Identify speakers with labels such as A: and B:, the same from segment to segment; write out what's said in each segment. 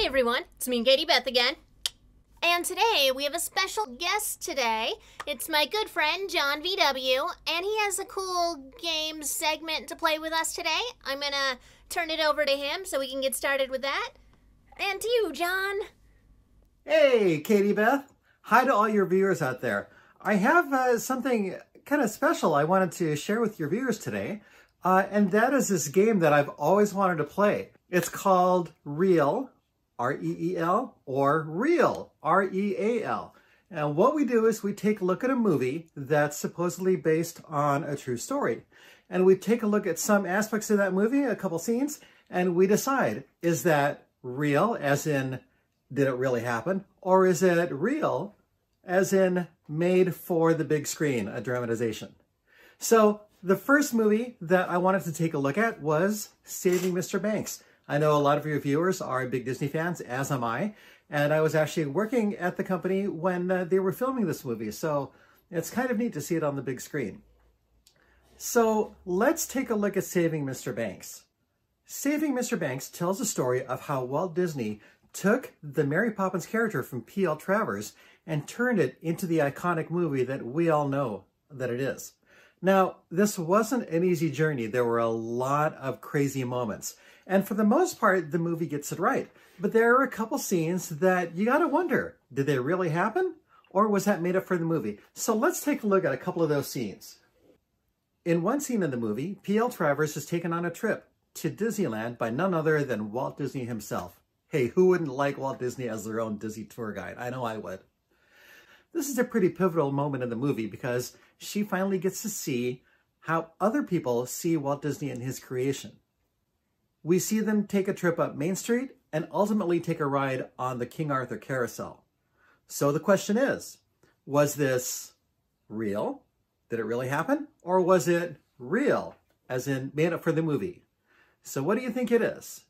A: Hey everyone, it's me and Katie Beth again. And today we have a special guest today. It's my good friend John VW, and he has a cool game segment to play with us today. I'm gonna turn it over to him so we can get started with that. And to you, John.
B: Hey, Katie Beth. Hi to all your viewers out there. I have uh, something kind of special I wanted to share with your viewers today, uh, and that is this game that I've always wanted to play. It's called Reel, R-E-E-L, or Real, R-E-A-L. And what we do is we take a look at a movie that's supposedly based on a true story. And we take a look at some aspects of that movie, a couple scenes, and we decide, is that real, as in, did it really happen? Or is it reel, as in made for the big screen, a dramatization? So the first movie that I wanted to take a look at was Saving Mr. Banks. I know a lot of your viewers are big Disney fans, as am I, and I was actually working at the company when uh, they were filming this movie, so it's kind of neat to see it on the big screen. So let's take a look at Saving Mr. Banks. Saving Mr. Banks tells the story of how Walt Disney took the Mary Poppins character from P.L. Travers and turned it into the iconic movie that we all know that it is. Now, this wasn't an easy journey. There were a lot of crazy moments. And for the most part, the movie gets it right. But there are a couple scenes that you gotta wonder, did they really happen? Or was that made up for the movie? So let's take a look at a couple of those scenes. In one scene in the movie, P.L. Travers is taken on a trip to Disneyland by none other than Walt Disney himself. Hey, who wouldn't like Walt Disney as their own Disney tour guide? I know I would. This is a pretty pivotal moment in the movie because she finally gets to see how other people see Walt Disney and his creation. We see them take a trip up Main Street and ultimately take a ride on the King Arthur Carousel. So the question is, was this real? Did it really happen? Or was it reel, as in made up for the movie? So what do you think it is?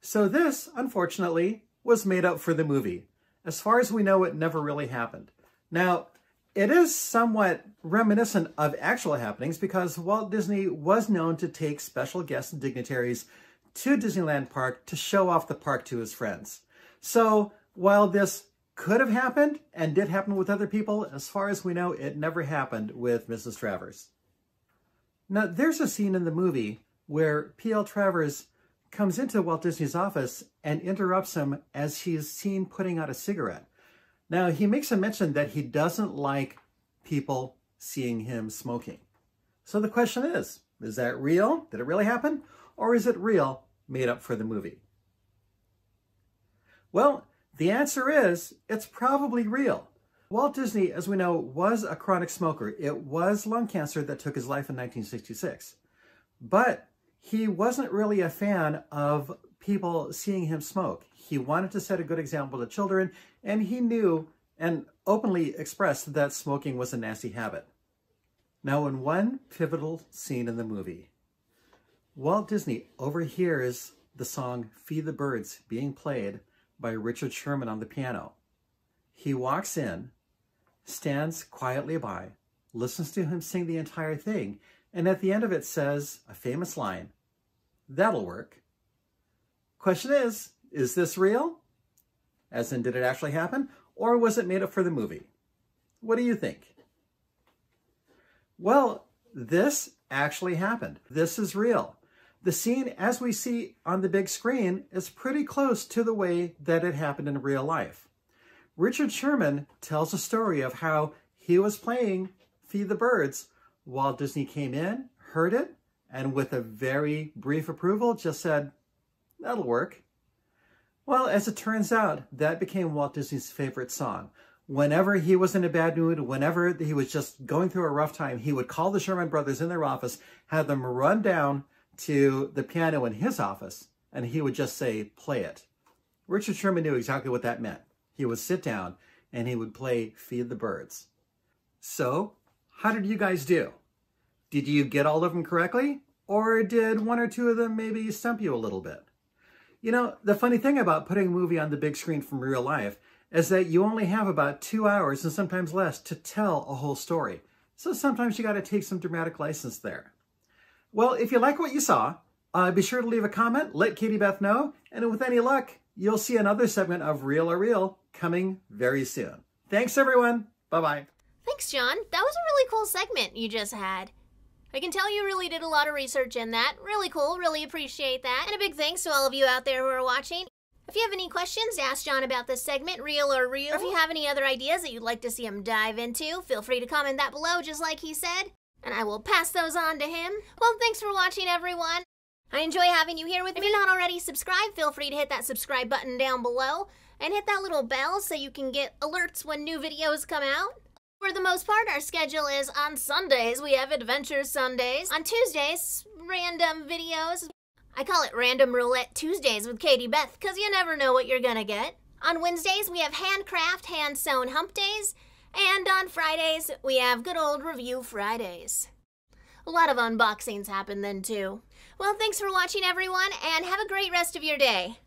B: So this, unfortunately, was made up for the movie. As far as we know, it never really happened. Now, it is somewhat reminiscent of actual happenings because Walt Disney was known to take special guests and dignitaries to Disneyland Park to show off the park to his friends. So while this could have happened and did happen with other people, as far as we know, it never happened with Mrs. Travers. Now, there's a scene in the movie where P.L. Travers comes into Walt Disney's office and interrupts him as he is seen putting out a cigarette. Now, he makes a mention that he doesn't like people seeing him smoking. So the question is, is that real? Did it really happen? Or is it reel, made up for the movie? Well, the answer is, it's probably real. Walt Disney, as we know, was a chronic smoker. It was lung cancer that took his life in 1966. But he wasn't really a fan of people seeing him smoke. He wanted to set a good example to children, and he knew and openly expressed that smoking was a nasty habit. Now, in one pivotal scene in the movie, Walt Disney overhears the song Feed the Birds being played by Richard Sherman on the piano. He walks in, stands quietly by, listens to him sing the entire thing, and at the end of it says a famous line, that'll work. Question is, is this real? As in, did it actually happen? Or was it made up for the movie? What do you think? Well, this actually happened. This is real. The scene, as we see on the big screen, is pretty close to the way that it happened in real life. Richard Sherman tells a story of how he was playing Feed the Birds while Disney came in, heard it, and with a very brief approval just said, that'll work. Well, as it turns out, that became Walt Disney's favorite song. Whenever he was in a bad mood, whenever he was just going through a rough time, he would call the Sherman brothers in their office, have them run down to the piano in his office, and he would just say, play it. Richard Sherman knew exactly what that meant. He would sit down and he would play Feed the Birds. So, how did you guys do? Did you get all of them correctly? Or did one or two of them maybe stump you a little bit? You know, the funny thing about putting a movie on the big screen from real life is that you only have about two hours and sometimes less to tell a whole story. So sometimes you got to take some dramatic license there. Well, if you like what you saw, Uh, be sure to leave a comment, let Katie Beth know, and with any luck, you'll see another segment of Reel or Real coming very soon. Thanks, everyone. Bye bye.
A: Thanks, John. That was a really cool segment you just had. I can tell you really did a lot of research in that. Really cool, really appreciate that. And a big thanks to all of you out there who are watching. If you have any questions, ask John about this segment, reel or real. Or if you have any other ideas that you'd like to see him dive into, feel free to comment that below, just like he said, and I will pass those on to him. Well, thanks for watching, everyone. I enjoy having you here with me. If you're not already subscribed, feel free to hit that subscribe button down below and hit that little bell so you can get alerts when new videos come out. For the most part, our schedule is on Sundays, we have Adventure Sundays. On Tuesdays, random videos. I call it Random Roulette Tuesdays with Katie Beth because you never know what you're gonna get. On Wednesdays, we have Handcraft, Hand Sewn Hump Days. And on Fridays, we have Good Old Review Fridays. A lot of unboxings happen then too. Well, thanks for watching everyone, and have a great rest of your day.